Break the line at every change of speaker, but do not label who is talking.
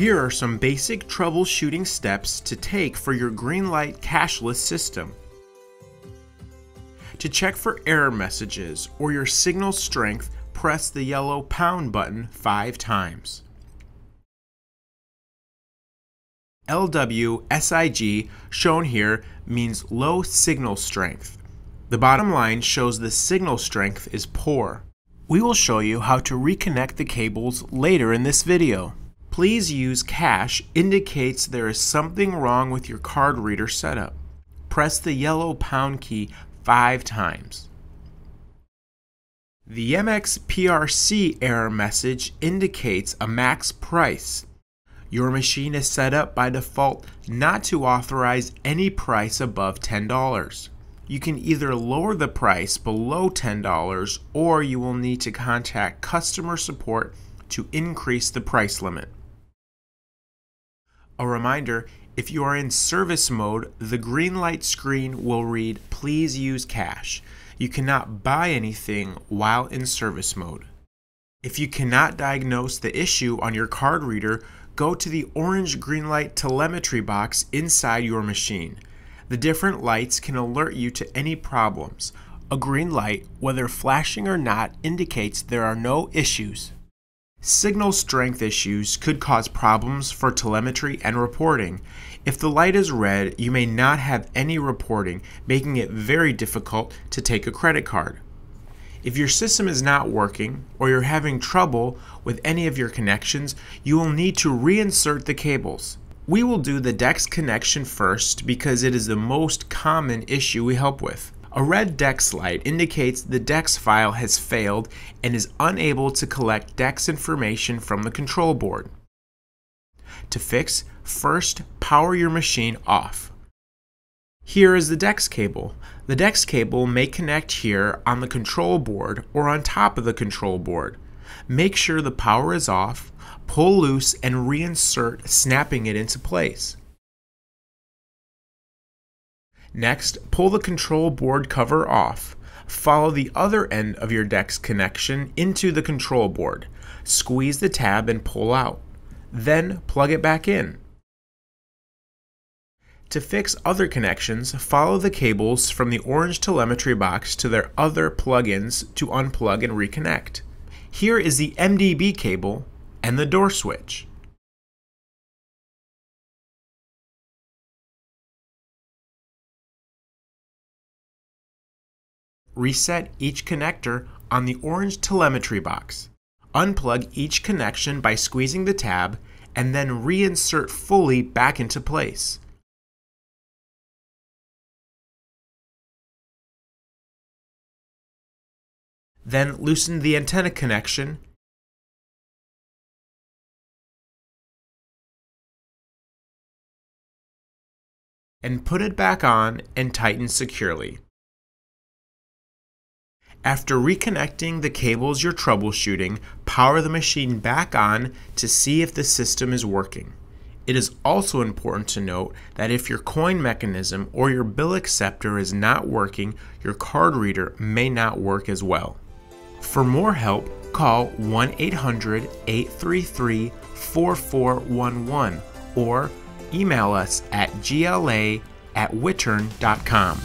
Here are some basic troubleshooting steps to take for your Greenlite cashless system. To check for error messages or your signal strength, press the yellow pound button five times. LWSIG, shown here, means low signal strength. The bottom line shows the signal strength is poor. We will show you how to reconnect the cables later in this video. Please use cash indicates there is something wrong with your card reader setup. Press the yellow pound key five times. The MXPRC error message indicates a max price. Your machine is set up by default not to authorize any price above $10. You can either lower the price below $10 or you will need to contact customer support to increase the price limit. A reminder, if you are in service mode, the Greenlite screen will read please use cash. You cannot buy anything while in service mode. If you cannot diagnose the issue on your card reader, go to the orange Greenlite telemetry box inside your machine. The different lights can alert you to any problems. A green light, whether flashing or not, indicates there are no issues. Signal strength issues could cause problems for telemetry and reporting. If the light is red, you may not have any reporting, making it very difficult to take a credit card. If your system is not working or you're having trouble with any of your connections, you will need to reinsert the cables. We will do the DEX connection first because it is the most common issue we help with. A red DEX light indicates the DEX file has failed and is unable to collect DEX information from the control board. To fix, first power your machine off. Here is the DEX cable. The DEX cable may connect here on the control board or on top of the control board. Make sure the power is off, pull loose and reinsert snapping it into place. Next, pull the control board cover off. Follow the other end of your DEX connection into the control board. Squeeze the tab and pull out. Then plug it back in. To fix other connections, follow the cables from the orange telemetry box to their other plugins to unplug and reconnect. Here is the MDB cable and the door switch. Reset each connector on the orange telemetry box. Unplug each connection by squeezing the tab and then reinsert fully back into place. Then loosen the antenna connection and put it back on and tighten securely. After reconnecting the cables you're troubleshooting, power the machine back on to see if the system is working. It is also important to note that if your coin mechanism or your bill acceptor is not working, your card reader may not work as well. For more help, call 1 800 833 4411 or email us at gla at wittern.com.